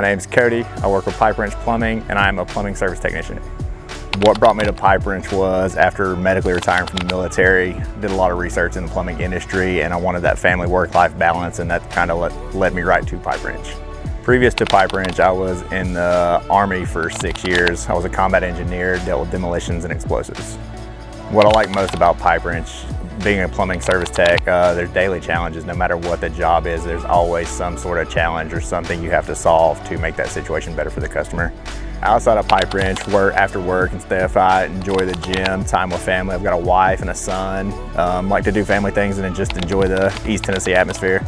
name's Koty. I work with Pipe Wrench Plumbing and I'm a plumbing service technician. What brought me to Pipe Wrench was after medically retiring from the military, did a lot of research in the plumbing industry and I wanted that family work-life balance and that kind of led me right to Pipe Wrench. Previous to Pipe Wrench, I was in the Army for six years. I was a combat engineer, dealt with demolitions and explosives. What I like most about Pipe Wrench, being a plumbing service tech, uh, there's daily challenges. No matter what the job is, there's always some sort of challenge or something you have to solve to make that situation better for the customer. Outside of Pipe Wrench, work after work and stuff, I enjoy the gym, time with family. I've got a wife and a son. Um, like to do family things and just enjoy the East Tennessee atmosphere.